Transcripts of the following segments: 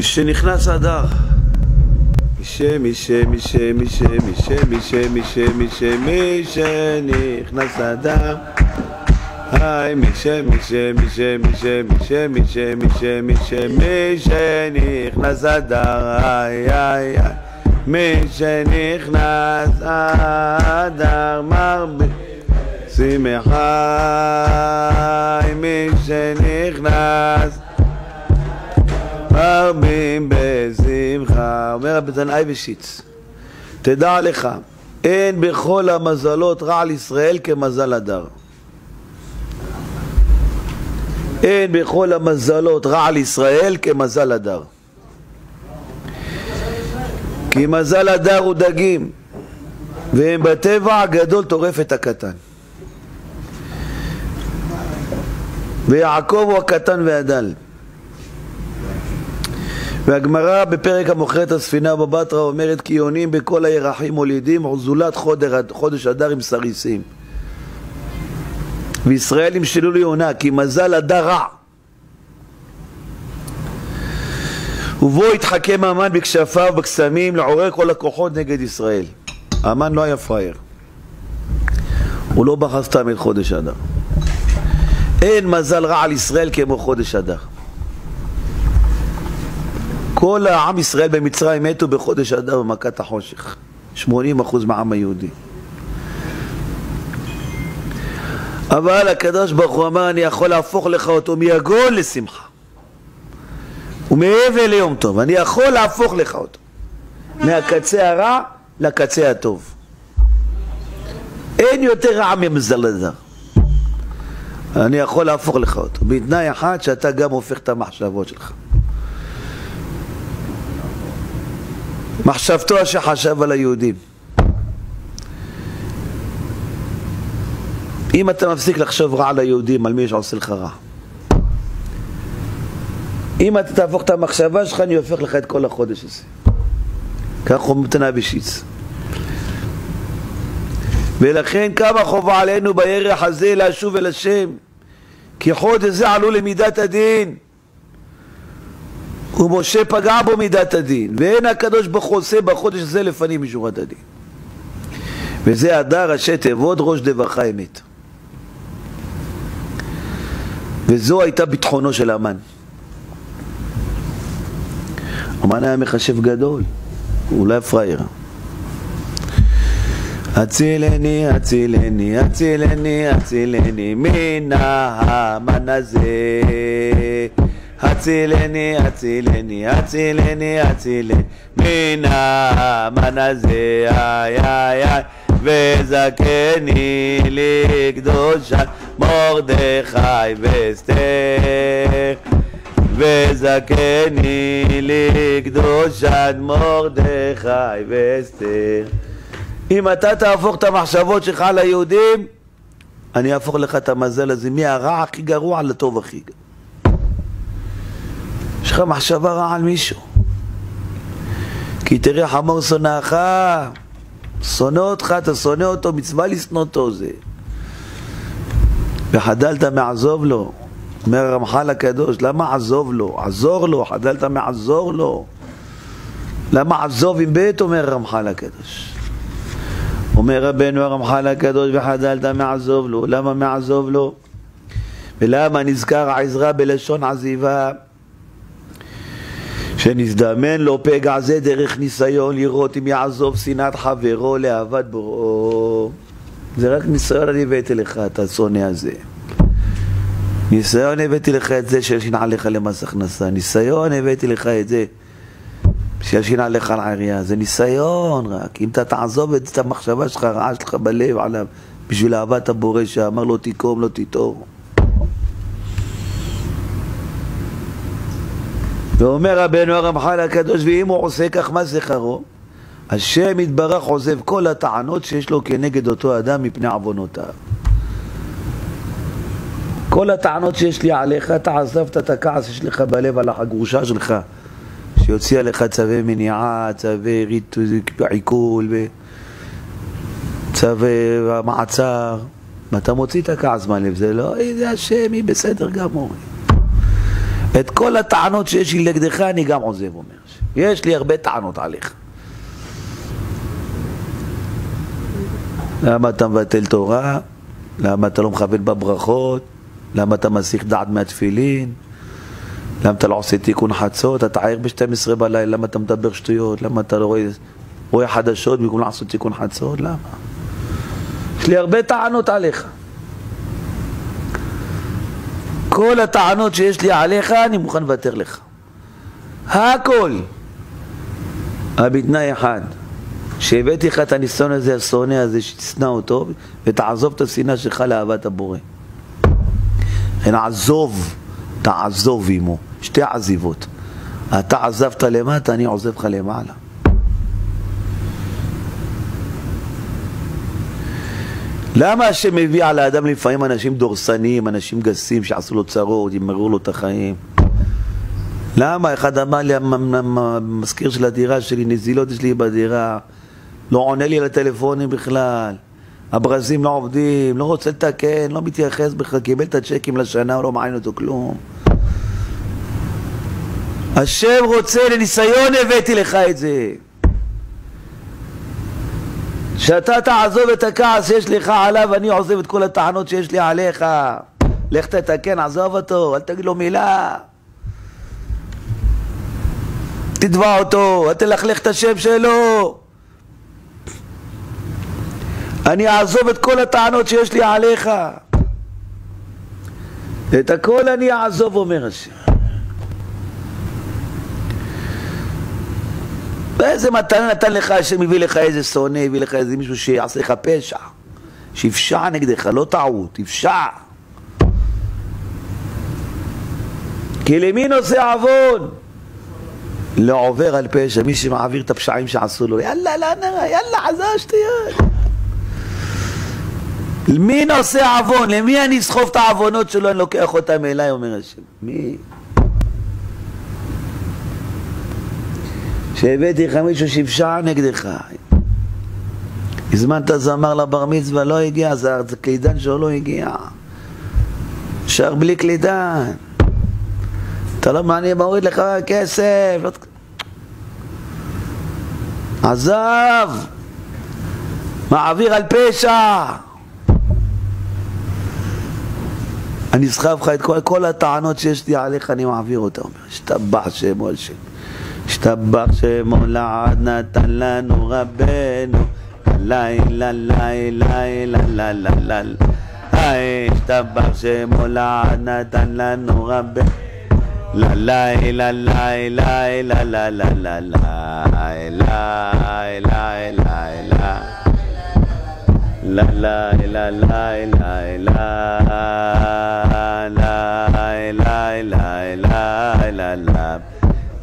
משנכנס אדר משם, משם, משם, משם, משם, משם, משם, משם, משנכנס אדר היי, משם, משם, משם, משם, משם, משם, משם, משם, משנכנס אדר היי, היי, היי משנכנס אדר מרבה שמחה היי, משנכנס אדר מרבים בשמחה. אומר הבזן אייבשיץ, תדע לך, אין בכל המזלות רע לישראל כמזל אדר. אין בכל המזלות רע לישראל כמזל אדר. כי מזל הדר הוא דגים, והם בטבע הגדול טורף את הקטן. ויעקב הוא הקטן והדל. והגמרא בפרק המוכר את הספינה בבטרה אומרת כי יונים בכל הירחים מולידים זולת חודש אדר עם סריסים. וישראל ימשלו ליונה כי מזל אדר רע ובו התחכם המן בכשפיו בקסמים לעורר כל הכוחות נגד ישראל. המן לא היה פראייר. הוא לא בחר סתם את חודש אדר. אין מזל רע על ישראל כמו חודש אדר. כל העם ישראל במצרים מתו בחודש אדר במכת החושך. 80% מהעם היהודי. אבל הקדוש ברוך הוא אמר, אני יכול להפוך לך אותו מיגון לשמחה. ומעבר ליום טוב, אני יכול להפוך לך אותו מהקצה הרע לקצה הטוב. אין יותר רע ממזל אדר. אני יכול להפוך לך אותו, בתנאי אחד שאתה גם הופך את המחשבות שלך. מחשבתו אשר חשב על היהודים. אם אתה מפסיק לחשוב רע על היהודים, על מי שעושה לך רע. אם אתה תהפוך את המחשבה שלך, אני הופך לך את כל החודש הזה. כך הוא מתנה בשיץ. ולכן כמה חובה עלינו בירח הזה לשוב אל השם, כי חודש זה עלו למידת הדין. ומשה פגע בו מידת הדין, ואין הקדוש ברוך הוא עושה בחודש הזה לפנים משורת הדין. וזה הדר ראשי תיבות ראש דברך אמת. וזו הייתה ביטחונו של המן. המן היה מחשב גדול, הוא לא פראייר. הצילני, הצילני, הצילני, הצילני מן המן הזה. הצילני, הצילני, הצילני, הצילני מן המן הזה, איי איי איי, וזכני לקדושת מרדכי ואסתר. וזכני לקדושת מרדכי ואסתר. אם אתה תהפוך את המחשבות שלך על היהודים, אני אהפוך לך את המזל הזה מהרע הכי גרוע לטוב הכי גרוע. יש לך מחשבה רעה על מישהו. כי תראה חמור שונאך, שונא אותך, אתה שונא אותו, מצווה לשנוא אותו זה. וחדלת מעזוב לו. אומר הרמח"ל הקדוש, למה עזוב לו? עזור לו, חדלת מעזור לו. למה עזוב עם בית, אומר הרמח"ל הקדוש. אומר רבנו הרמח"ל הקדוש, וחדלת מעזוב לו. למה מעזוב לו? ולמה נזכר העזרה בלשון עזיבה? שנזדמן לו פגע זה דרך ניסיון לראות אם יעזוב שנאת חברו לאהבת בוראו. זה רק ניסיון אני הבאתי לך את השונא הזה. ניסיון הבאתי לך את זה שילשין עליך למס הכנסה, ניסיון הבאתי לך את זה שילשין עליך על העירייה, זה ניסיון רק, אם אתה תעזוב את המחשבה שלך, הרעה שלך בלב עליו, בשביל אהבת הבורא שאמר לו תיקום לא תיטור. ואומר רבנו הרמח"ל הקדוש, ואם הוא עושה כך, מה שכרו? השם יתברך עוזב כל הטענות שיש לו כנגד אותו אדם מפני עוונותיו. כל הטענות שיש לי עליך, אתה עזבת את הכעס שיש לך בלב על הגרושה שלך, שיוציא עליך צווי מניעה, צווי עיכול, צווי מעצר, ואתה מוציא את הכעס מהלב, זה לא, זה השם, היא בסדר גמור. את כל הטענות שיש לי נגדך אני גם עוזב, אומר. יש לי הרבה טענות עליך. למה אתה מבטל תורה? למה אתה לא מכוון בברכות? למה אתה מסיך דעת מהתפילין? למה אתה לא עושה תיקון חצות? אתה ער ב-12 בלילה, למה אתה מדבר שטויות? למה אתה לא רואה, רואה חדשות במקום לעשות תיקון חצות? למה? יש לי הרבה טענות עליך. כל הטענות שיש לי עליך, אני מוכן לוותר לך. הכל. אבל בתנאי אחד, שהבאתי לך את הניסיון הזה, השונא הזה, שתשנא אותו, ותעזוב את השנאה שלך לאהבת הבורא. לכן עזוב, תעזוב עמו, שתי עזיבות. אתה עזבת למטה, אני עוזב לך למעלה. למה השם מביא על האדם לפעמים אנשים דורסניים, אנשים גסים שעשו לו צרות, ימרו לו את החיים? למה? אחד אמר לי, המזכיר של הדירה שלי, נזילות יש לי בדירה, לא עונה לי לטלפונים בכלל, הברזים לא עובדים, לא רוצה לתקן, לא מתייחס בכלל, קיבל את הצ'קים לשנה, לא מעניין אותו כלום. השם רוצה, לניסיון הבאתי לך את זה. שאתה תעזוב את הכעס שיש לך עליו, אני עוזב את כל הטענות שיש לי עליך. לך תתקן, עזוב אותו, אל תגיד לו מילה. תתבע אותו, אל תלכלך את השם שלו. אני אעזוב את כל הטענות שיש לי עליך. את הכל אני אעזוב, אומר השם. ואיזה מתנה נתן לך השם הביא לך איזה שונא, הביא לך איזה מישהו שיעשה לך פשע, שיפשע נגדך, לא טעות, יפשע. כי למי נושא עוון? לא עובר על פשע, מי שמעביר את הפשעים שעשו לו, יאללה, לאן נראה, יאללה, עזר שטויות. מי נושא עוון? למי אני אסחוב את העוונות שלו, אני לוקח אותם אליי, אומר השם. מי? שהבאתי לך מישהו שיפשע נגדך. הזמנת זמר לבר מצווה, לא הגיע, זה קלידן שלו לא הגיע. שר בלי קלידן. אתה לא מעניין, מוריד לך כסף. עזב! מעביר על פשע! אני אסחב לך את כל, כל הטענות שיש לי עליך, אני מעביר אותה. אומר, השתבח שמו על שם. השתבח שמו לעד נתן לנו רבנו. לילה, לילה, לילה, לילה. השתבח שמו לעד נתן לנו רבנו. לה לה לה לה לה לה לה לה לה לה לה לה לה La la la la la la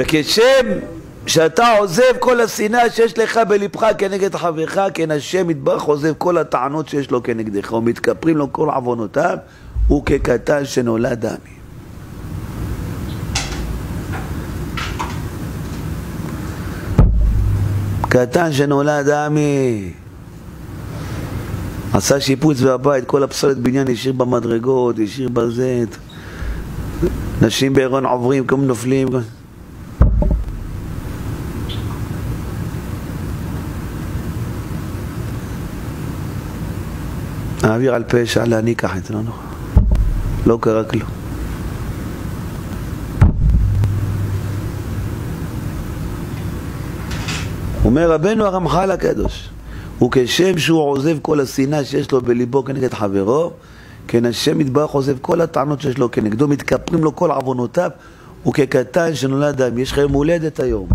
וכשם שאתה עוזב כל השנאה שיש לך בלבך כנגד חברך, כן השם יתברך עוזב כל הטענות שיש לו כנגדך, ומתכפרים לו כל עוונותיו, הוא כקטן שנולד עמי. קטן שנולד עמי עשה שיפוץ בבית, כל הפסולת בניין השאיר במדרגות, השאיר בזה. נשים בהיריון עוברים, כמו נופלים נעביר על פשע, אני אקח את זה, לא נורא לא קרה כלום אומר רבנו הרמח"ל הקדוש, וכשם שהוא עוזב כל השנאה שיש לו בליבו כנגד חברו, כן השם יתברך עוזב כל הטענות שיש לו כנגדו, מתכפרים לו כל עוונותיו, וכקטן שנולד אדם. יש לך יום הולדת היום.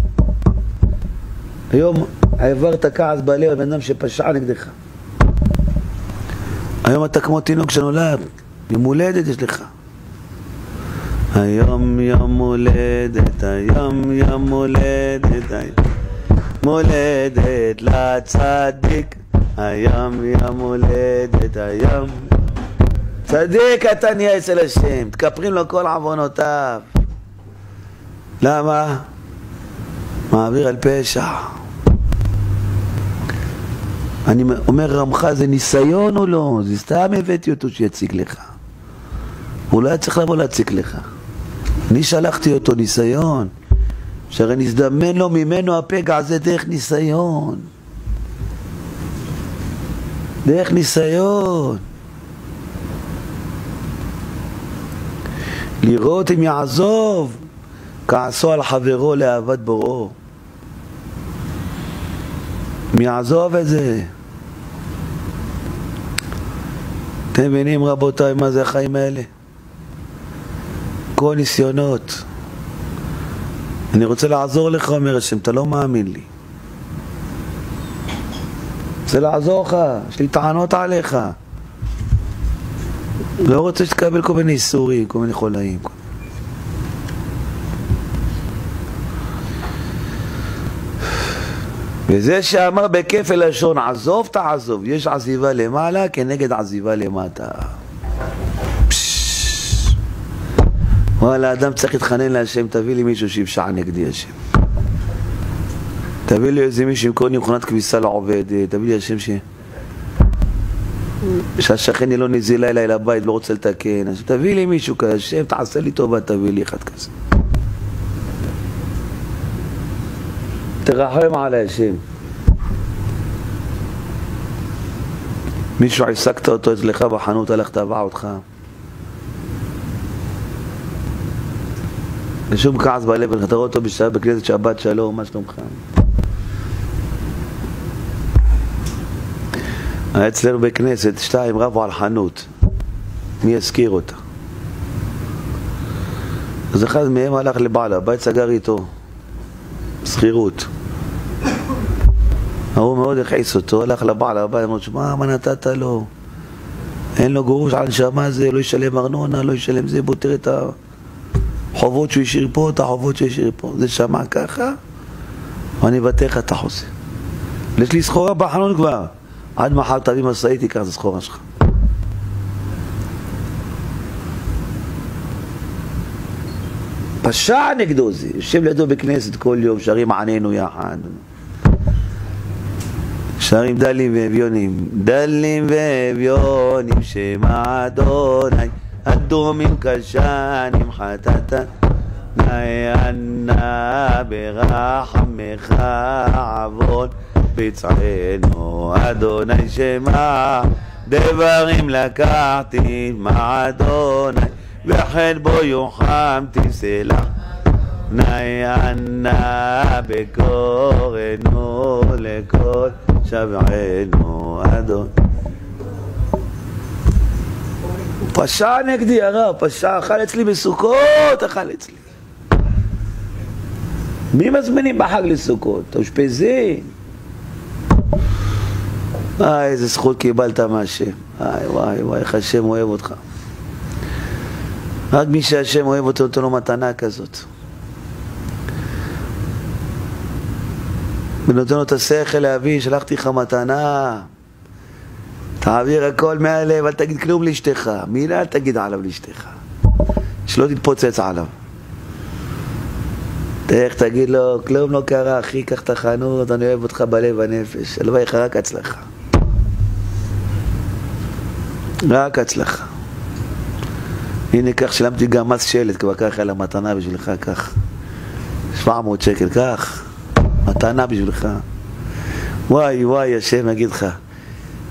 היום העברת כעס בלב בן אדם שפשע נגדך. היום אתה כמו תינוק שנולד, יום הולדת יש לך. היום יום הולדת, היום יום הולדת, היום מולדת לצדיק, היום יום הולדת, היום צדיק אתה נהיה אצל השם, תכפרים לו כל עוונותיו. למה? מעביר על פשע. אני אומר רמך, זה ניסיון או לא? זה סתם הבאתי אותו שיציג לך. הוא לא היה צריך לבוא להציג לך. אני שלחתי אותו ניסיון, שהרי נזדמן לו ממנו הפגע הזה דרך ניסיון. דרך ניסיון. לראות אם יעזוב כעסו על חברו לאהבת בוראו. אם יעזוב את זה. אתם מבינים רבותיי מה זה החיים האלה? כל ניסיונות. אני רוצה לעזור לך, אומר השם, אתה לא מאמין לי. רוצה לעזור לך, יש לי טענות עליך. לא רוצה שתקבל כל מיני איסורים, כל מיני חולאים. וזה שאמר בכפל לשון, עזוב תעזוב, יש עזיבה למעלה כנגד עזיבה למטה. וואלה, אדם צריך להתחנן להשם, תביא לי מישהו שיפשע נגדי השם. תביא לי איזה מישהו עם מכונת כביסה לעובד, תביא לי השם ש... שהשכן יהיה לו נזילה אליי לבית, לא רוצה לתקן, תביא לי מישהו כזה, השם, תעשה לי טובה, תביא לי אחד כזה. תרחם על השם. מישהו העסקת אותו אצלך בחנות, הלך תבע אותך. ושום כעס בלב, אתה רואה אותו בשעה בכנסת שבת שלום, מה שלומך? היה אצלנו בכנסת, שתיים רבו על חנות, מי יזכיר אותה? אז אחד מהם הלך לבעל הבית, סגר איתו שכירות. מאוד הכעיס אותו, הלך לבעל הבית, אמר, שמע, מה נתת לו? אין לו גרוש על נשמה זה, לא ישלם ארנונה, לא ישלם זה, בוא תראה את החובות שהוא השאיר פה, את החובות שהוא השאיר פה. זה שמע ככה, ואני אבטח לך את החוזה. יש לי סחורה בחלון כבר. עד מחר תביא משאית, תיקח את הסחורה שלך. פשע נגדו זה, יושב לידו בכנסת כל יום, שרים עננו יחד. שרים דלים ואביונים, דלים ואביונים, שם אדוני, אדומים כשנים חטאת, נענה ברחמך עוון. פצענו, אדוני שמע, דברים לקחתי מאדוני, וחן בו יוחמתי סלח. נענה בקורנו לכל שבענו אדון. פשע נגדי הרב, פשע אכל אצלי בסוכות, אכל אצלי. מי מזמינים בחג לסוכות? האושפזין. אה, איזה זכות קיבלת מהשם. וואי וואי וואי, איך השם אוהב אותך. רק מי שהשם אוהב אותו, נותן לו מתנה כזאת. ונותן לו את השכל להבין, שלחתי לך מתנה. תעביר הכל מהלב, אל תגיד כלום לאשתך. מילה אל תגיד עליו לאשתך. שלא תתפוצץ עליו. איך תגיד לו, כלום לא קרה, אחי, קח את החנות, אני אוהב אותך בלב הנפש. הלוואי לך רק הצלחה. רק הצלחה. הנה כך שילמתי גם מס שלט, כבר ככה על המתנה בשבילך, כך. 700 שקל, כך. מתנה בשבילך. וואי וואי, השם יגיד לך,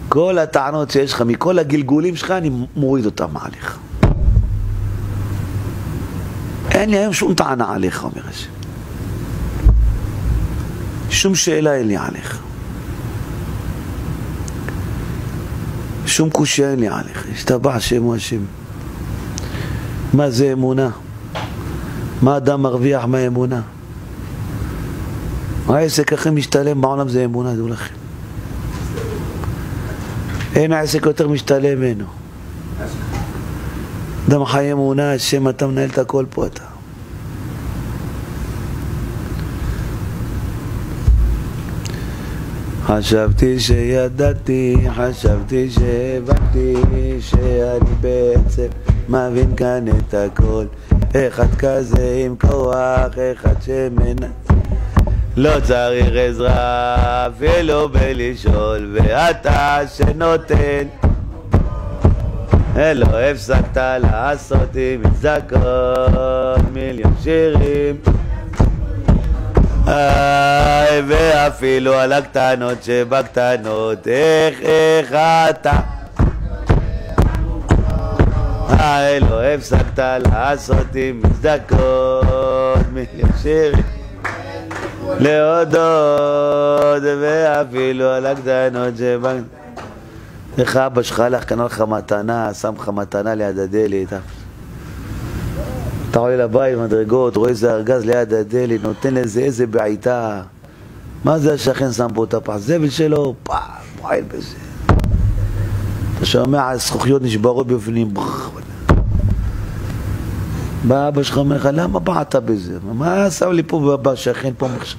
כל הטענות שיש לך, מכל הגלגולים שלך, אני מוריד אותם מעליך. אין לי היום שום טענה עליך, אומר השם. שום שאלה אין לי עליך. שום קושייה אין לי עליך. השתבח שם הוא השם. מה זה אמונה? מה אדם מרוויח מהאמונה? העסק הכי משתלם בעולם זה אמונה, דעו לכם. אין עסק יותר משתלם ממנו. אדם חי אמונה, השם אתה מנהל את הכל פה אתה. חשבתי שידעתי, חשבתי שהבנתי שאני בעצם מבין כאן את הכל אחד כזה עם כוח, אחד שמנ... לא צריך עזרה אפילו בלשאול ואתה שנותן. לא הפסקת לעשות עם צדקות מיליון שירים. איי, ואפילו על הקטנות שבקטנות, איך, איך אתה? איי, לא הפסקת לעשות עם צדקות מיליון שירים להודות, ואפילו על הקטנות שבקטנות איך אבא שלך הלך, קנה לך מתנה, שם לך מתנה ליד הדלת. אתה עולה לבית, מדרגות, רואה איזה ארגז ליד הדלת, נותן לזה איזה בעיטה. מה זה השכן שם פה את הפח? זבל שלו, פעם, פועל בזה. אתה שומע, הזכוכיות נשברות בפנים. בא אבא שלך אומר לך, למה בעטת בזה? מה שם לי פה בשכן פה מחשב?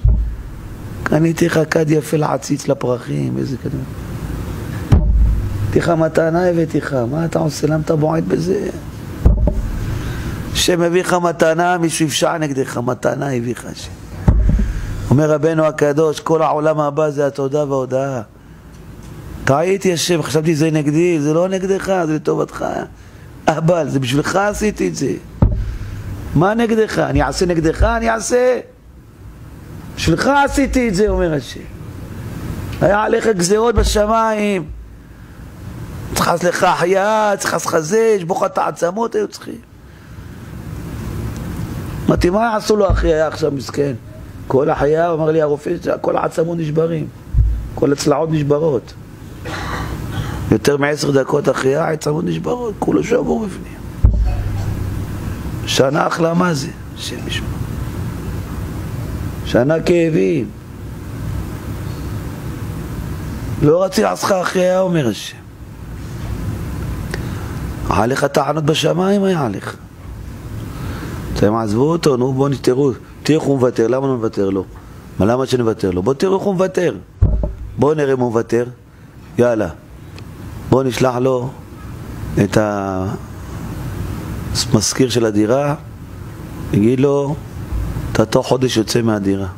קניתי לך כד יפה לעציץ לפרחים, איזה כזה. הבאתי לך מתנה, הבאתי לך, מה אתה עושה? למה אתה בועט בזה? השם הביא לך מתנה, מישהו יפשע נגדך, מתנה הביא לך השם. אומר רבנו הקדוש, כל העולם הבא זה התודה וההודאה. טעיתי השם, חשבתי זה נגדי, זה לא נגדך, זה לטובתך. אבל, זה בשבילך עשיתי את זה. מה נגדך? אני אעשה נגדך? אני אעשה. בשבילך עשיתי את זה, אומר השם. היה עליך גזירות בשמיים. צריכה לך החייאה, צריכה לך זה, לשבור לך את העצמות היו צריכים. אמרתי, מה יעשו לו החייאה עכשיו, מסכן? כל החייאה, אמר לי הרופא, כל העצמות נשברים, כל הצלעות נשברות. יותר מעשר דקות החייאה, העצמות נשברות, כולו שבור בפנים. שנה החלמה זה, השם ישמע. שנה כאבים. לא רציתי לך החייאה, אומר השם. היה לך טענות בשמיים, היה לך. אתם עזבו אותו, נו בואו תראו, תראו איך הוא מוותר, למה לא נוותר לו? מה למה שנוותר לו? בואו תראו איך הוא מוותר. בואו נראה אם הוא מוותר. יאללה. בואו נשלח לו את המזכיר של הדירה, נגיד לו, אתה תוך חודש יוצא מהדירה.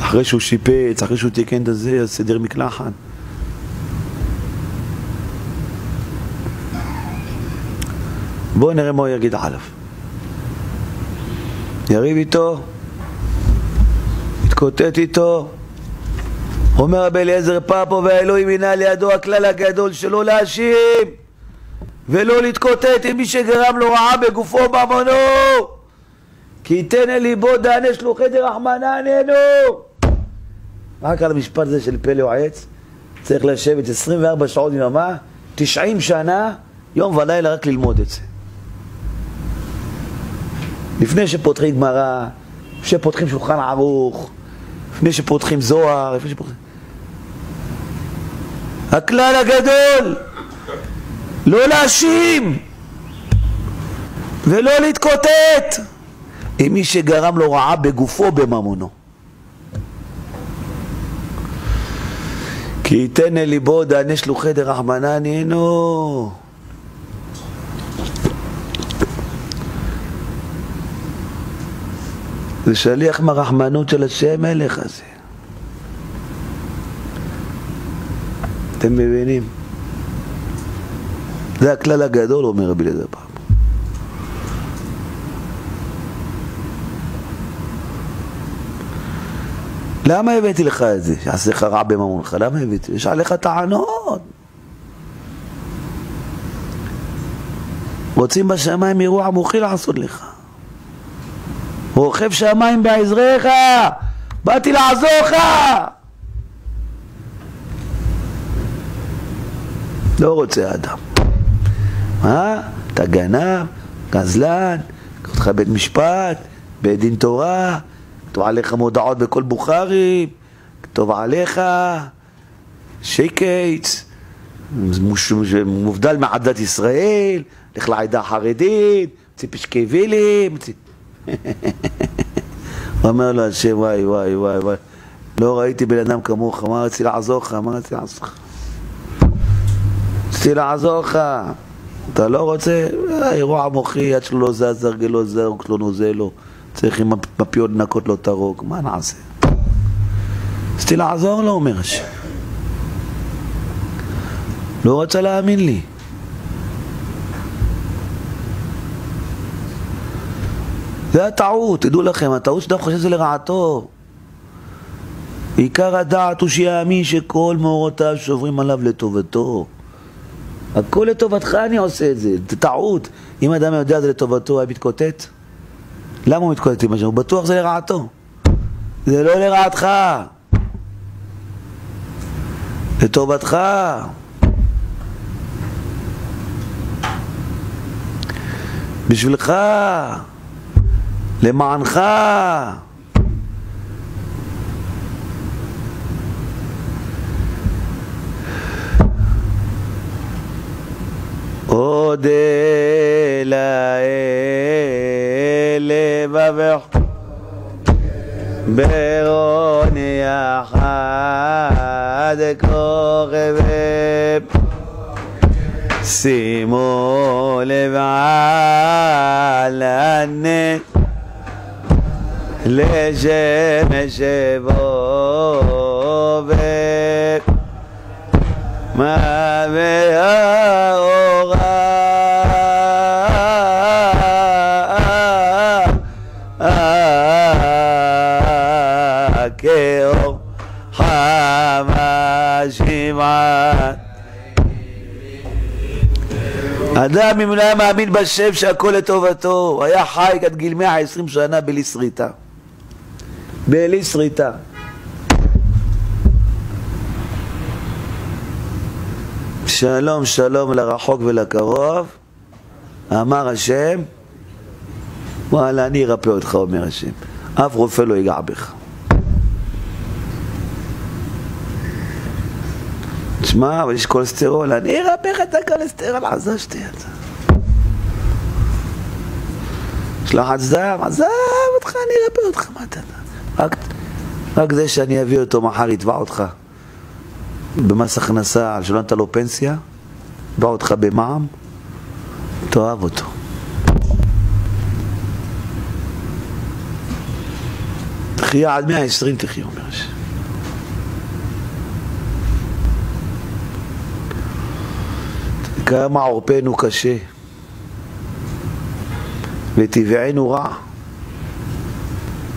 אחרי שהוא שיפץ, אחרי שהוא תיקן את זה, סדר מקלחת. בואו נראה מה הוא יגיד עליו. יריב איתו, יתקוטט איתו, אומר רבי אליעזר פאפו והאלוהים הנה לידו הכלל הגדול שלא להאשים ולא להתקוטט עם מי שגרם לו רעה בגופו ובמונו כי ייתן אל ליבו דענה שלוחי עננו רק על המשפט הזה של פלא עץ צריך לשבת 24 שעות יממה, 90 שנה, יום ולילה רק ללמוד את זה. לפני שפותחים גמרא, לפני שפותחים שולחן ערוך, לפני שפותחים זוהר, לפני שפותחים... הכלל הגדול, לא להאשים ולא להתקוטט עם מי שגרם לו רעה בגופו בממונו. כי ייתן אל ליבו דענה שלוחי דרחמנא נינו זה שליח מרחמנות של השם מלך הזה. אתם מבינים? זה הכלל הגדול, אומר רבי אליעזר פעם. למה הבאתי לך את זה? שיעשה לך רע בממונך, למה הבאתי? יש עליך טענות. רוצים בשמיים אירוע מוחי לעשות לך. רוכב שמיים בעזריך, באתי לעזור לך. לא רוצה אדם. מה? אתה גנב, גזלן, קח אותך בית משפט, בית דין תורה, כתוב עליך מודעות בכל בוכרי, כתוב עליך שייקייטס, מובדל מעדת ישראל, לך לעדה החרדית, ציפי שקייבילים. אומר לו השם, וואי, וואי, וואי, וואי, לא ראיתי בן אדם כמוך, מה רציתי לעזור לך? מה רציתי לעזור לך? רציתי לעזור לך. אתה לא רוצה? אירוע מוחי, יד שלו לא זז, הרגל לא זרוק, לא נוזל לו. צריך עם מפיות לנקות לו את הרוק, מה נעשה? רציתי לעזור לו, אומר השם. לא רצה להאמין לי. זה הטעות, תדעו לכם, הטעות שאתה חושב שזה לרעתו. עיקר הדעת הוא שיאמין שכל מאורותיו שוברים עליו לטובתו. הכל לטובתך אני עושה את זה, זה טעות. אם אדם יודע זה לטובתו, היה מתקוטט? למה הוא מתקוטט עם השם? הוא בטוח זה לרעתו. זה לא לרעתך. לטובתך. בשבילך, למענך. قدلا إلي بابخ بغوني أحد كوغبب سيمو لبعالني لجمش بوبك ما بيها אדם אם לא היה מאמין בשם שהכל לטובתו, הוא היה חי עד גיל 120 שנה בלי שריטה. בלי שריטה. שלום שלום לרחוק ולקרוב, אמר השם, וואלה אני ארפא אותך אומר השם, אף רופא לא ייגע בך. תשמע, אבל יש כולסטרול, אני ארפא לך את הכולסטרול, עזוב שטויות. יש לחץ דם, עזב אותך, אני ארפא אותך, מה אתה... רק, רק זה שאני אביא אותו מחר יתבע אותך במס הכנסה, שלא נתת לו פנסיה, יתבע אותך במע"מ, תאהב אותו. תחיה עד 120 תחיה, אומר השם. כמה עורפנו קשה וטבענו רע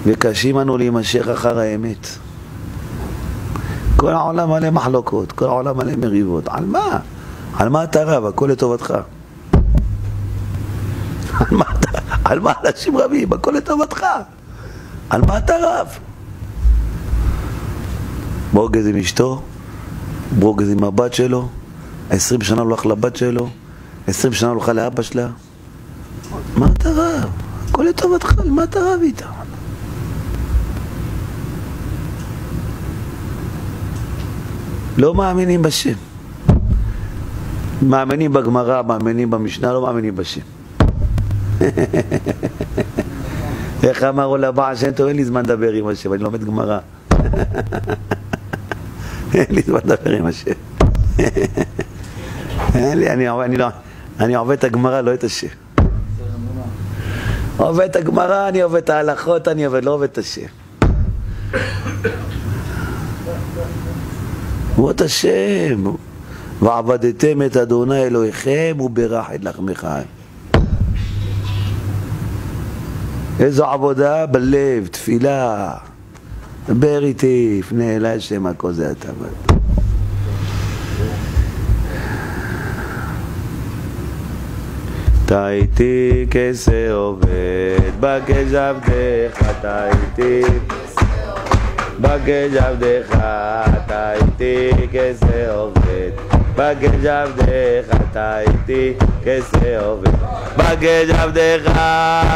וקשים אנו להימשך אחר האמת. כל העולם מלא מחלוקות, כל העולם מלא מריבות. על מה? על מה אתה רב? הכל לטובתך. על מה, אתה, על מה אנשים רבים? הכל לטובתך. על מה אתה רב? ברוגז עם אשתו, ברוגז עם הבת שלו, עשרים שנה הולך לבת שלו, עשרים שנה הולכה לאבא שלה. מה אתה רב? הכל לטובתך, על מה אתה רב איתה? לא מאמינים בשם. מאמינים בגמרא, מאמינים במשנה, לא מאמינים בשם. איך אמר לו לבעל שם טוב, אין לי זמן לדבר עם השם, אני לומד גמרא. אין לי זמן לדבר עם השם. אין לי, אני, אני, לא, אני עובד את הגמרא, לא את השם. עובד את הגמרא, אני עובד את ההלכות, אני עובד, לא עובד את. הוא את השם. ועבדתם את אדוני אלוהיכם וברך את לחמך. איזו עבודה בלב, תפילה. דבר איתי, פנה אליי השם הכל זה אתה. אתה איתי כסה עובד, בקש עבדך, אתה בקש עבדך, אתה איתי כסה עובד בקש עבדך, אתה איתי כסה עובד. בקש עבדך,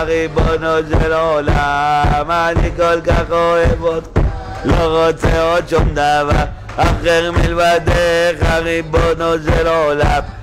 ריבונו של עולם, אני כל כך אוהב אותך. לא רוצה עוד שום דבר אחר מלבדך ריבונו של עולם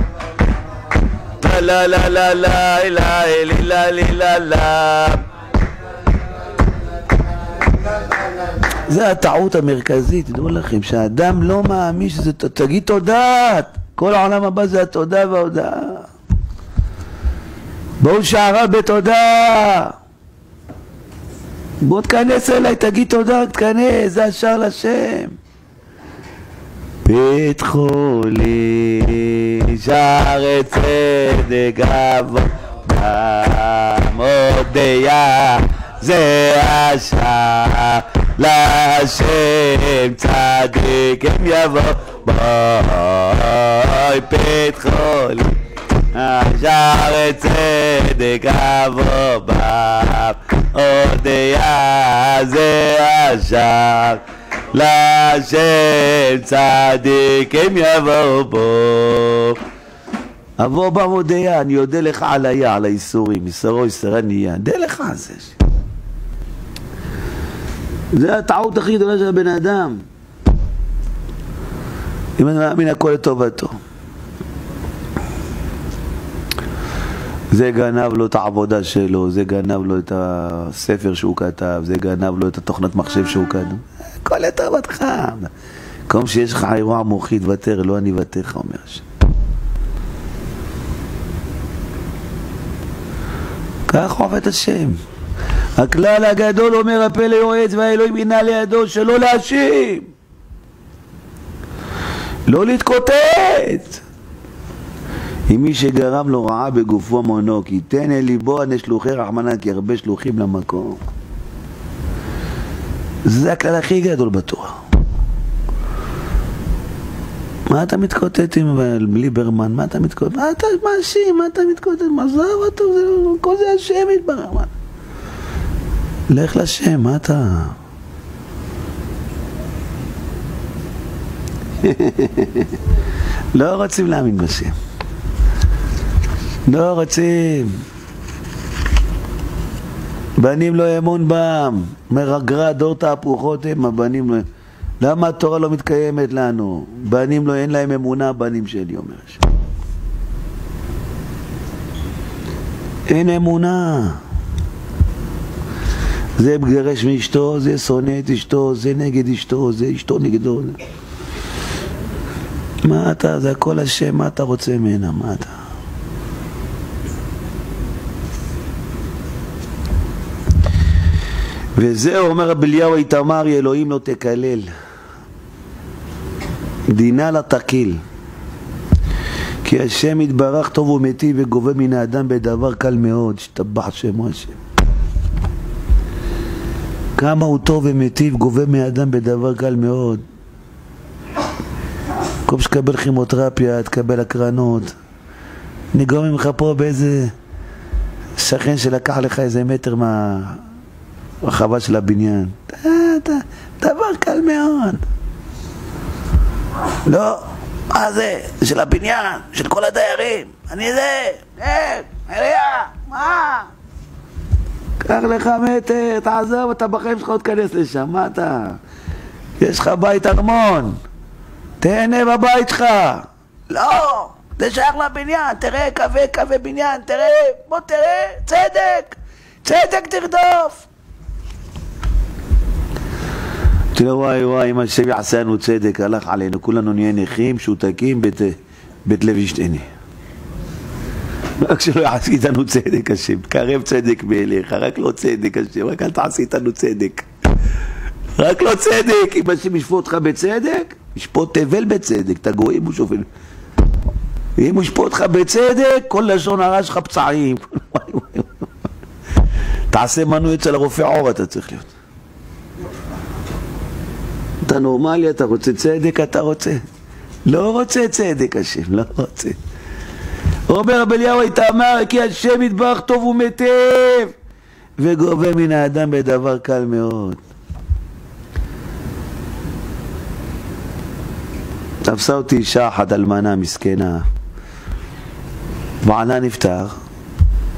la la la li la li la la זה הטעות המרכזית, תדעו לכם, שהאדם לא מאמין שזה, תגיד תודה, כל העולם הבא זה התודה וההודעה. בואו שערה בתודה. בוא תכנס אליי, תגיד תודה, תכנס, זה השער לשם. בית חולי, שערי צדק גבוה, מודיה, זה השער, להשם צדיק הם יבוא, בואי בית חולי, שערי צדק גבוה, מודיה, זה השער לשם צדיק הם יבואו בו אבוא במודיה, אני אודה לך על היה, על האיסורים, איסורו איסרה נהיה, אודה לך על זה. זה הטעות הכי גדולה של הבן אדם. אם אני מאמין הכל לטובתו. זה גנב לו את העבודה שלו, זה גנב לו את הספר שהוא כתב, זה גנב לו את התוכנת מחשב שהוא כתב. הכל לטובתך. במקום שיש לך אירוע מוחי, תוותר, לא אני אוותרך, אומר השם. כך עובד השם. הכלל הגדול אומר הפה ליועץ והאלוהים ינע לידו שלא להאשים. לא להתקוטט. עם מי שגרם לו רעה בגופו מונו, כי תן אל ליבו עני שלוחי רחמנא, כי הרבה שלוחים למקום. זה הכלל הכי גדול בתורה. מה אתה מתקוטט עם ליברמן? מה אתה מתקוטט? מה אתה מאשים? מה אתה מתקוטט? עזוב אותו, כל זה השם יתברך. לך לשם, מה אתה... לא רוצים להאמין בשם. לא רוצים. בנים לא אמון בם, מרגרה דור תהפוכות הם, הבנים לא... למה התורה לא מתקיימת לנו? בנים לא, אין להם אמונה, בנים שלי, אומר השם. אין אמונה. זה מגרש מאשתו, זה שונא את אשתו, זה נגד אשתו, זה אשתו נגדו. מה אתה, זה הכל השם, מה אתה רוצה ממנה, מה אתה? וזהו, אומר רבי אליהו איתמר, אלוהים לא תקלל. דינה לה תקיל. כי השם יתברך טוב ומיטיב וגובה מן האדם בדבר קל מאוד, השתבח שמו השם. כמה הוא טוב ומיטיב, גובה מהאדם בדבר קל מאוד. במקום שתקבל כימותרפיה, תקבל הקרנות. נגרום ממך פה באיזה שכן שלקח לך איזה מטר מהרחבה של הבניין. דבר קל מאוד. לא, מה זה? של הבניין, של כל הדיירים. אני זה, אה, עירייה, מה? קח לך מטר, תעזוב, אתה בחיים שלך עוד תיכנס לשם, מה אתה? יש לך בית ארמון, תהנה בבית שלך. לא, זה שייך לבניין, תראה קווי קווי בניין, תראה, בוא תראה, צדק, צדק תרדוף. תראה, וואי וואי, אם השם יעשה לנו צדק, הלך עלינו, כולנו נהיה נכים, שותקים, בית לוי שתני. רק שלא יעשי איתנו צדק השם, קרב צדק מאליך, רק לא צדק השם, רק אל תעשי איתנו צדק. רק לא צדק, אם השם ישפוט אותך בצדק, ישפוט תבל בצדק, את הגויים הוא שופט. אם הוא ישפוט אותך בצדק, כל לשון הרע שלך פצעים. תעשה מנוי אצל הרופא עור אתה צריך להיות. אתה נורמלי, אתה רוצה צדק, אתה רוצה. לא רוצה צדק השם, לא רוצה. אומר רב אליהו איתמר, כי השם יתברך טוב ומטב, וגובה מן האדם בדבר קל מאוד. תפסה אותי אישה אחת אלמנה מסכנה, בעלה נפטר,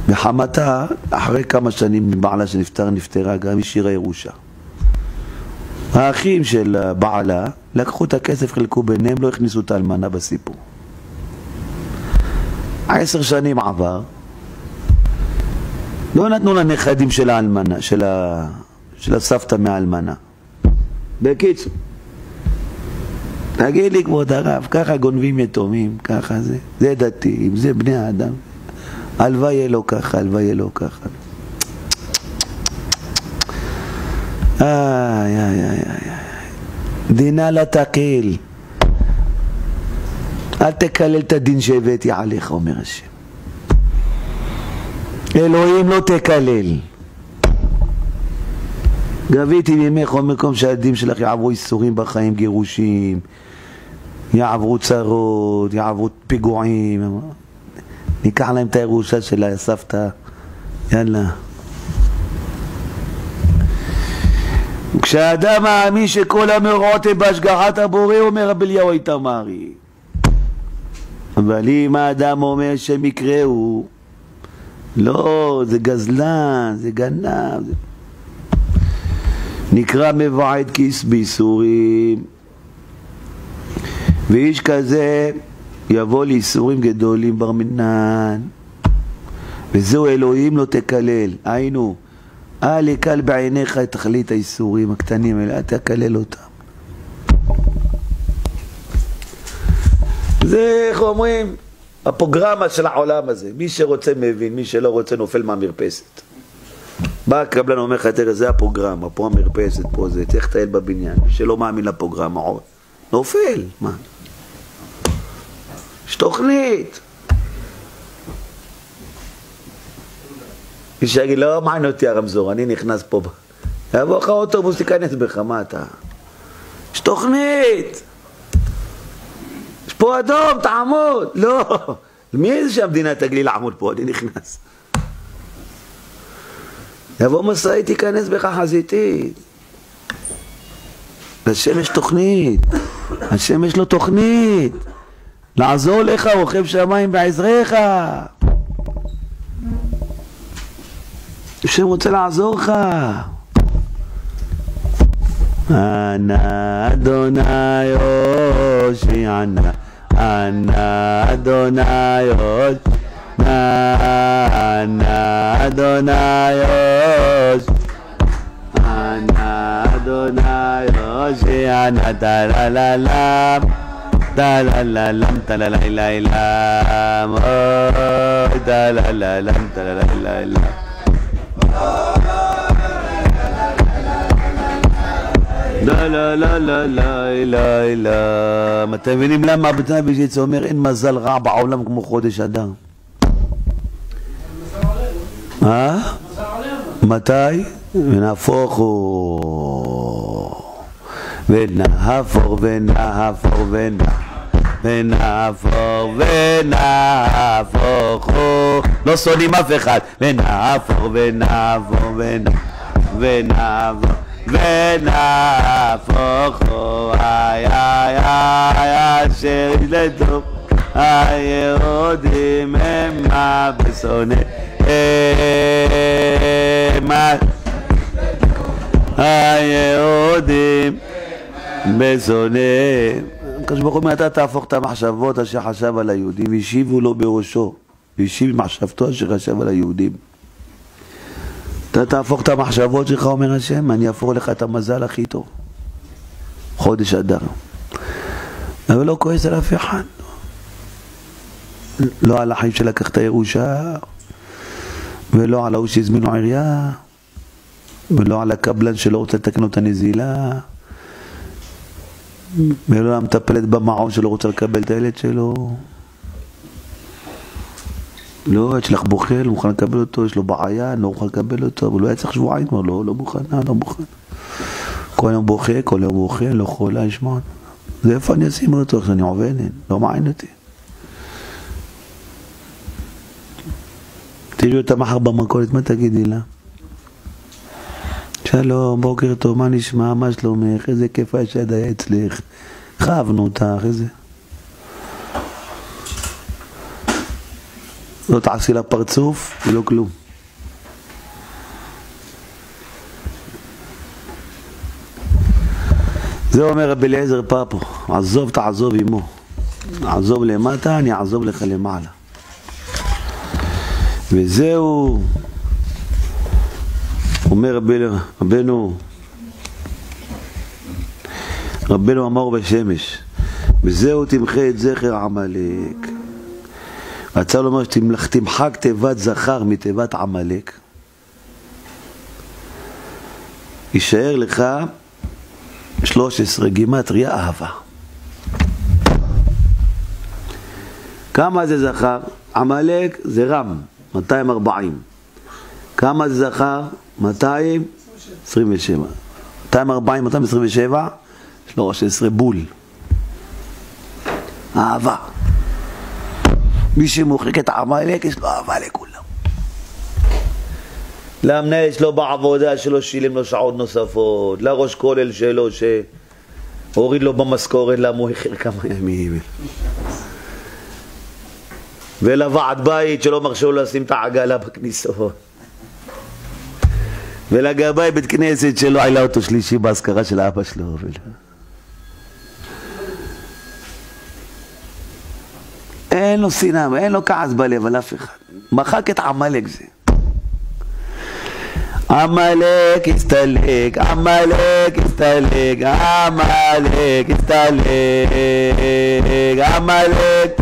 וחמתה, אחרי כמה שנים מבעלה שנפטר, נפטרה, גם השאירה ירושה. האחים של בעלה לקחו את הכסף, חילקו ביניהם, לא הכניסו את האלמנה בסיפור. עשר שנים עבר, לא נתנו לנכדים של האלמנה, של, ה... של הסבתא מהאלמנה. בקיצור, תגיד לי כבוד הרב, ככה גונבים יתומים, ככה זה, זה דתיים, זה בני האדם. הלוואי יהיה לו ככה, הלוואי יהיה לו ככה. איי, איי, איי, איי. דינה לה תקיל. אל תקלל את הדין שהבאתי עליך, אומר השם. אלוהים לא תקלל. גביתי ממך, אומר מקום שהילדים שלך יעברו איסורים בחיים, גירושים, יעברו צרות, יעברו פיגועים. ניקח להם את הירושה של הסבתא, יאללה. כשהאדם מאמין שכל המאורעות הם בהשגחת הבורא, אומר רבי אליהו איתמרי. אבל אם האדם אומר שמקרה הוא, לא, זה גזלן, זה גנב. נקרא מבעד כיס בייסורים. ואיש כזה יבוא לייסורים גדולים בר מנן. וזהו אלוהים לא תקלל. היינו, אל יקל בעיניך את תכלית האיסורים הקטנים האלה, אל תקלל אותם. זה, איך אומרים, הפרוגרמה של העולם הזה. מי שרוצה מבין, מי שלא רוצה נופל מהמרפסת. בא הקבלן אומר לך, תראה, זה הפרוגרמה, פה המרפסת, פה זה, צריך לטייל בבניין. מי שלא מאמין לפרוגרמה, עוד. נופל, מה? יש תוכנית. שיגיד, לא מעניין אותי הרמזור, אני נכנס פה. יבוא לך אוטובוס, תיכנס בך, מה אתה? יש תוכנית. יש פה אדום, תעמוד. לא. מי זה שהמדינה תגיד לי לעמוד פה? אני נכנס. יבוא משאית, תיכנס בך חזיתית. לשם יש תוכנית. השם יש לו תוכנית. לעזור לך, רוכב שמיים בעזרך. השם רוצה לעזור לך. אנא אדוני הושיענה, אנא אדוני הושיענה, אנא אדוני הושיענה, אנא אדוני הושיענה, טלללם, טלללם, טלללם, אוי, טלללם, טלללם. לא, לא, לא, לא, לא, לא, לא. אתם מבינים למה בתנאי בז'יצה אומר אין מזל רע בעולם כמו חודש אדר? אה? מתי? ונהפוך הוא ונהפוך ונהפוך ונהפוך ונהפוך לא שונאים אף אחד ונהפוך ונהפוך ונהפוך ונהפוכו, איי איי איי אשר ידלתו, היהודים המה בשונאיהם, היהודים בשונאיהם. הקדוש ברוך הוא אתה תהפוך את המחשבות אשר חשב על היהודים, והשיבו לו בראשו, והשיב מחשבתו אשר חשב על היהודים. אתה תהפוך את המחשבות שלך, אומר השם, אני אפור לך את המזל הכי טוב. חודש אדר. אבל לא כועס על אף אחד. לא על החיים שלקח את הירושה, ולא על ההוא שהזמינו עירייה, ולא על הקבלן שלא רוצה לתקן את הנזילה, ולא על המטפלת במעון שלא רוצה לקבל את הילד שלו. לא, יש לך בוכה, לא מוכן לקבל אותו, יש לו בעיה, לא מוכן לקבל אותו, אבל הוא היה צריך שבועיים, לא, לא מוכן, לא מוכן. כל יום בוכה, כל יום בוכה, לא יכולה לשמוע. זה איפה אני אשים אותו כשאני עובדת? לא מעניין אותי. תראי אותה מחר במכולת, מה תגידי לה? שלום, בוקר טוב, מה נשמע, מה שלומך, איזה כיף היה שאת היה אצלך, חייבנו אותך, איזה... לא תעשי לה פרצוף ולא כלום. זה אומר רבי אליעזר פאפו, עזוב תעזוב עמו. עזוב למטה, אני אעזוב לך למעלה. וזהו, אומר רבנו, רבנו אמר בשמש, וזהו תמחה את זכר עמלק. רצה לומר שתמחק תיבת זכר מתיבת עמלק. יישאר לך 13 גימטריה אהבה. כמה זה זכר? עמלק זה רם, 240. כמה זה זכר? 227. 240, 227, 13 בול. אהבה. מי שמוחק את עמלק יש לו אהבה לכולם. למנהל שלו בעבודה שלו שילם לו שעות נוספות, לראש כולל שלו שהוריד לו במשכורת למה הוא איחר כמה ימים. ולוועד בית שלא מרשו לו לשים את העגלה בכניסות. ולגבאי בית כנסת שלא עילה אותו שלישי באזכרה של אבא שלו. אין לו שנאה, אין לו כעס בלב על אף אחד. מחק את עמלק זה. עמלק הסתלק, עמלק הסתלק, עמלק הסתלק, עמלק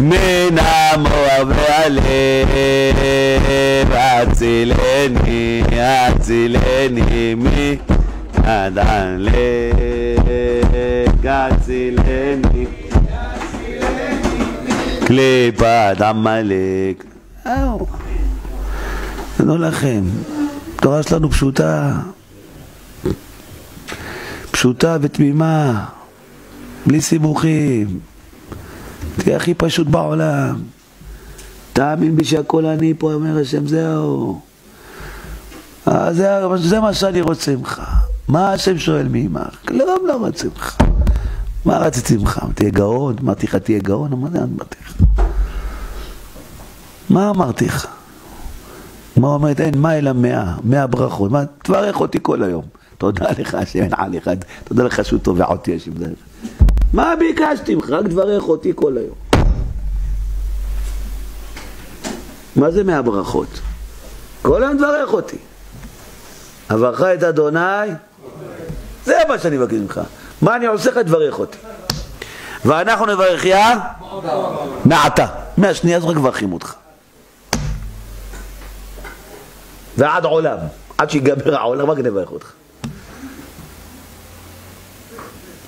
מן המואב והלב, הצילני, הצילני מעד עמלק, הצילני קליפת עמלק. תנו לכם, התורה שלנו פשוטה, פשוטה ותמימה, בלי סיבוכים, תהיה הכי פשוט בעולם. תאמין בי שהכל אני פה, אומר השם, זהו. זה, זה מה שאני רוצה ממך. מה השם שואל מעמך? כלום לא רוצה ממך. מה רציתי ממך? תהיה גאון? אמרתי לך תהיה גאון? אמרתי לך. מה אמרתי לך? מה אומרת? אין מה אלא מאה, מאה ברכות. מה, תברך אותי כל היום. תודה לך שאין עליך, תודה לך שהוא תובע אותי השם. מה ביקשתי ממך? רק תברך אותי כל היום. מה זה מאה ברכות? כל היום תברך אותי. אברך את אדוני, זה מה שאני מבקש ממך. מה אני עושה לך? תברך אותי. ואנחנו נברך יא מעתה. מהשנייה הזו רק מברכים אותך. ועד עולם, עד שיגמר העולם, רק נברך אותך.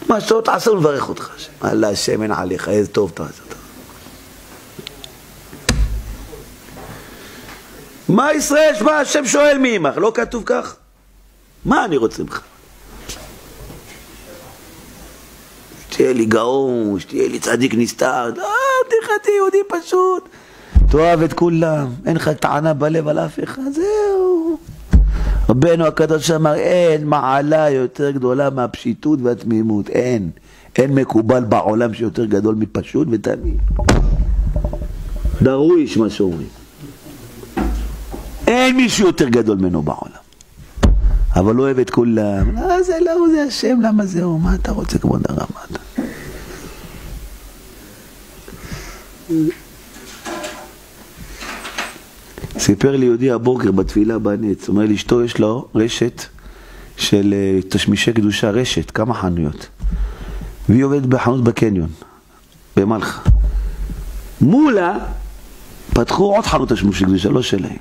מה שאתה תעשה, נברך אותך. אללה שמן עליך, איזה טוב תעשה. מה ישראל, שמע, השם שואל מי עמך, לא כתוב כך? מה אני רוצה ממך? שתהיה לי גאון, שתהיה לי צדיק נסתר, לא, תחתי יהודי פשוט. תאהב את כולם, אין לך טענה בלב על אף אחד, זהו. רבנו הקדוש אמר, אין מעלה יותר גדולה מהפשיטות והתמימות, אין. אין מקובל בעולם שיותר גדול מפשוט ותמים. דרוויש, מה שאומרים. אין מישהו יותר גדול ממנו בעולם. אבל הוא אוהב את כולם. לא, זה לא, זה השם, למה זה הוא? מה אתה רוצה, כבוד הרמ"ד? סיפר לי יהודי הבוקר בתפילה בנץ, אומר לי, אשתו יש לו רשת של אה, תשמישי קדושה, רשת, כמה חנויות. והיא עובדת בחנות בקניון, במלחה. מולה פתחו עוד חנות תשמישי קדושה, לא שלהם.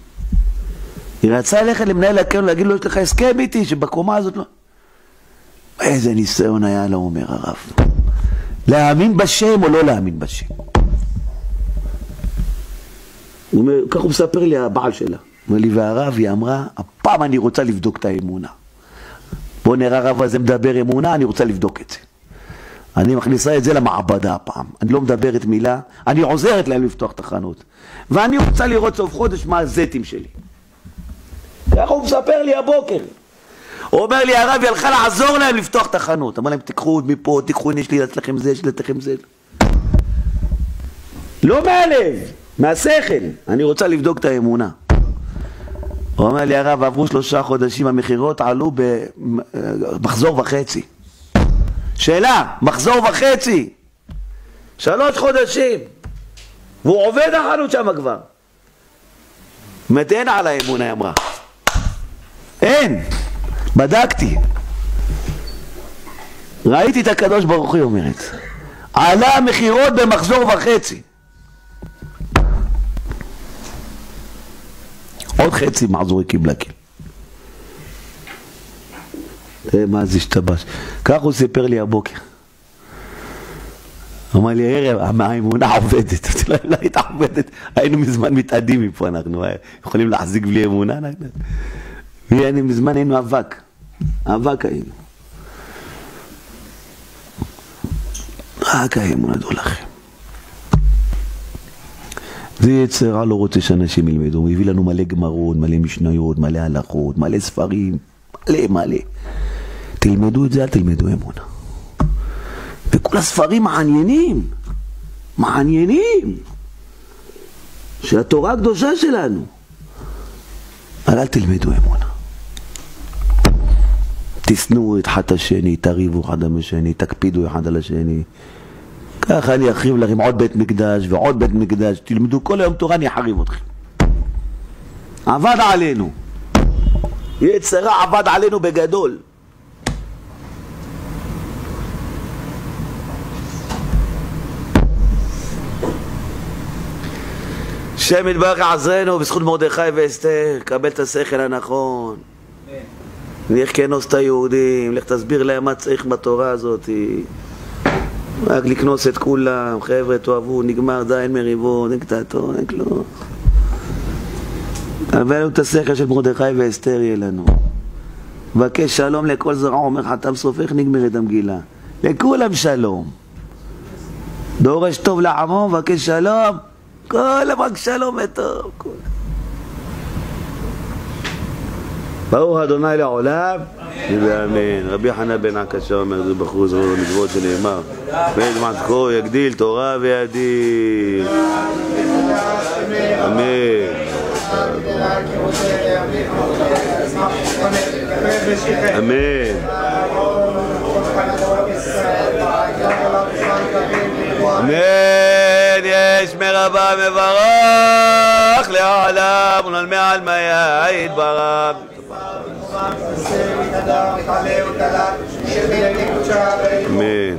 היא רצה ללכת למנהל הקניון להגיד לו, יש לך הסכם איתי שבקומה הזאת לא... איזה ניסיון היה לו, אומר הרב. להאמין בשם או לא להאמין בשם. הוא אומר, כך הוא מספר לי הבעל שלה. אומר לי, והרב, היא אמרה, הפעם אני רוצה לבדוק את האמונה. בוא נראה הרב הזה מדבר אמונה, אני רוצה לבדוק את זה. אני מכניסה את זה למעבדה הפעם. אני לא מדברת מילה, אני עוזרת להם לפתוח את החנות. ואני רוצה לראות סוף חודש מה הזטים שלי. ככה הוא מספר לי הבוקר. הוא אומר לי, הרב, היא הלכה לעזור להם לפתוח את החנות. אמר להם, תיקחו מפה, תיקחו, יש לי אצלכם זה, יש לי אצלכם זה. לא מהלב, מהשכל. אני רוצה לבדוק את האמונה. הוא אומר לי, הרב, עברו שלושה חודשים, המכירות עלו במחזור וחצי. שאלה, מחזור וחצי. שלוש חודשים. והוא עובד החנות שם כבר. זאת אין על האמונה, היא אמרה. אין. בדקתי. ראיתי את הקדוש ברוך הוא, אומרת. עלה המכירות במחזור וחצי. חצי מחזורי קיבלה קיל. תראה מה זה השתבש. כך הוא סיפר לי הבוקר. אמר לי, ערב, האמונה עובדת. אמרתי לו, לא הייתה עובדת, היינו מזמן מתאדים מפה, אנחנו יכולים להחזיק בלי אמונה. ואני מזמן היינו אבק, אבק היינו. רק האמונה דעו לכם. זה יצרה לא רוצה שאנשים ילמדו, הוא הביא לנו מלא גמרות, מלא משניות, מלא הלכות, מלא ספרים, מלא מלא. תלמדו את זה, אל תלמדו אמונה. וכל הספרים מעניינים, מעניינים, של התורה הקדושה שלנו. אבל אל תלמדו אמונה. תשנאו אחד את השני, תריבו אחד עם השני, תקפידו אחד על השני. ככה אני אחריב לכם עוד בית מקדש ועוד בית מקדש, תלמדו כל היום תורה, אני אחריב אתכם. עבד עלינו. יצרה עבד עלינו בגדול. השם יתברך יעזרנו בזכות מרדכי ואסתר, קבל את השכל הנכון. ואיך כנוס את היהודים, לך תסביר להם מה צריך בתורה הזאת. רק לקנוס את כולם, חבר'ה תאהבו, נגמר, די, אין מריבות, אין קטטות, אין כלום. קבל לנו את השכל של מרדכי ואסתר יהיה לנו. מבקש שלום לכל זרע, אומר חתם איך נגמרת המגילה? לכולם שלום. דורש טוב לעמו, מבקש שלום. כל רק שלום וטוב. ברוך אדוני לעולם, ואמן. רבי חנה בן עקשה אומר, זה בחור זרור למצוות שנאמר, בית מעסקו יגדיל תורה וידיר. אמן. אמן. אמן, יש מרבה מברך לעולם ולעלמי עלמיה יתברך. Amen.